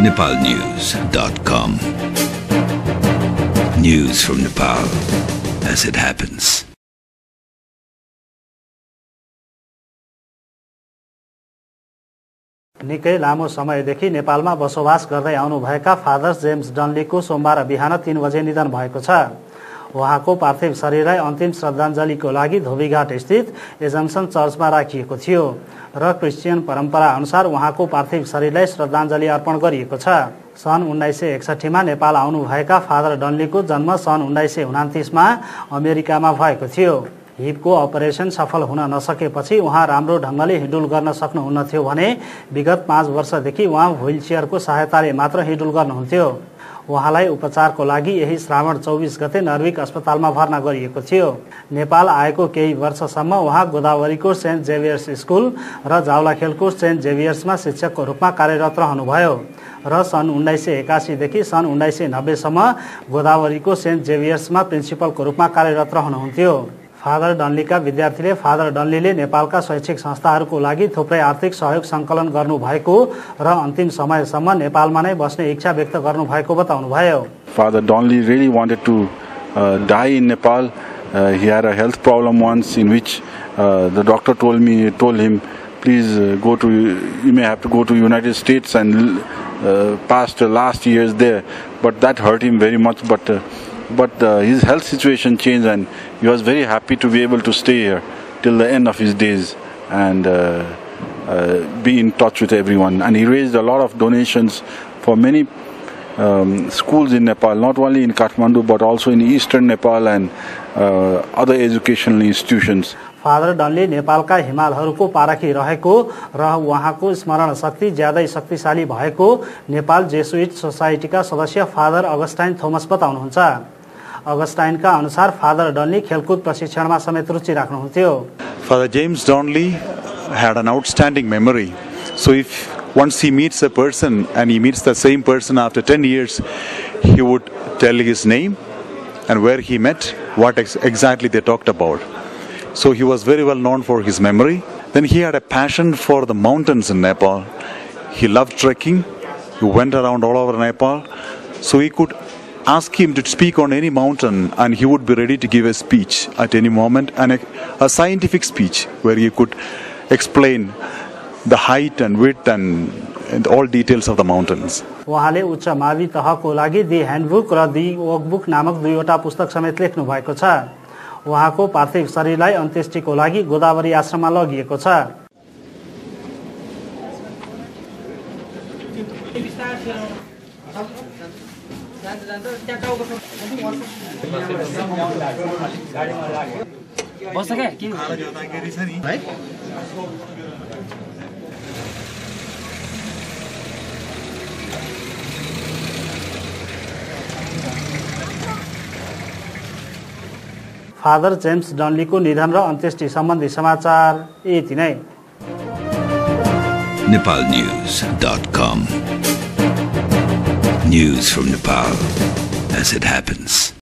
nepalnews.com. News from Nepal as it happens. निकै लामो समयदेखि नेपालमा बसोबास गर्दै आउनुभएका फादर जेम्स डन्लीको सोमबार बिहान तीन बजे निधन भएको छ उहाँको पार्थिव शरीरलाई अन्तिम श्रद्धाञ्जलीको लागि धोबीघाट स्थित एजम्सन चर्चमा राखिएको थियो र क्रिस्चियन परम्परा अनुसार उहाँको पार्थिव शरीरलाई श्रद्धाञ्जली अर्पण गरिएको छ। सन् उन्नाइस सय एकसठीमा नेपाल आउनुभएका फादर डन्लीको जन्म सन् उन्नाइस सय उनातिसमा अमेरिकामा भएको थियो। हिपको अपरेसन सफल हुन नसकेपछि उहाँ राम्रो ढङ्गले हिडुल गर्न सक्नुहुन्न थियो भने विगत पाँच वर्षदेखि उहाँ व्हिल चेयरको सहायताले मात्र हिडुल गर्नुहुन्थ्यो। उहाँलाई उपचारको लागि यही श्रावण चौबिस गते नर्विक अस्पतालमा भर्ना गरिएको थियो। नेपाल आएको केही वर्षसम्म उहाँ गोदावरीको सेन्ट जेभियर्स स्कुल र जावलाखेलको सेन्ट जेभियर्समा शिक्षकको रूपमा कार्यरत रहनुभयो र सन् उन्नाइस सय एकासीदेखि सन् उन्नाइस सय नब्बेसम्म गोदावरीको सेन्ट जेभियर्समा प्रिन्सिपलको रूपमा कार्यरत रहनुहुन्थ्यो। फादर डन्लीका विद्यार्थीले फादर डन्लीले नेपालका शैक्षिक संस्थाहरूको लागि थुप्रै आर्थिक सहयोग सङ्कलन गर्नुभएको र अन्तिम समयसम्म नेपालमा नै बस्ने इच्छा व्यक्त गर्नुभएको बताउनुभयो Father Donnelly really wanted to uh, die in Nepal. Uh, he had a health problem once in which uh, the doctor told me, told him, please uh, go to, you may have to go to United States and uh, pass the last years there. But uh, but uh, his health situation changed, and he was very happy to be able to stay here till the end of his days and uh, uh, be in touch with everyone. And he raised a lot of donations for many um, schools in Nepal, not only in Kathmandu but also in eastern Nepal and uh, other educational institutions. Father Dunley नेपालका हिमालहरूको पारखी रहेको र उहाँको स्मरण शक्ति ज्यादै शक्तिशाली भएको नेपाल जेसुइट सोसाइटीका सदस्य फादर अगस्टाइन थोमस बताउनुहुन्छ अगस्टाइनका अनुसार फादर डनली खेलकुद प्रशिक्षणमा समेत रुचि राख्नुहुन्थ्यो Father James Donnelly had an outstanding memory. So if once he meets a person and he meets the same person after 10 years, he would tell his name and where he met, what ex- exactly they talked about. So he was very well known for his memory. Then he had a passion for the mountains in Nepal. He loved trekking. He went around all over Nepal. So he could ask him to speak on any mountain and he would be ready to give a speech at any moment and a, a scientific speech where he could explain the height and width and, and all details of the mountains. उहाँले उच्च मावि तहको लागि the handbook र the workbook नामक दुईवटा पुस्तक समेत लेख्नु भएको छ उहाँको पार्थिव शरीरलाई अन्त्येष्टिको लागि गोदावरी आश्रममा लगिएको छ बस्छ क्या? के? फादर जेम्स डन्लीको निधन र अन्त्येष्टि सम्बन्धी समाचार यति नै. News from Nepal as it happens.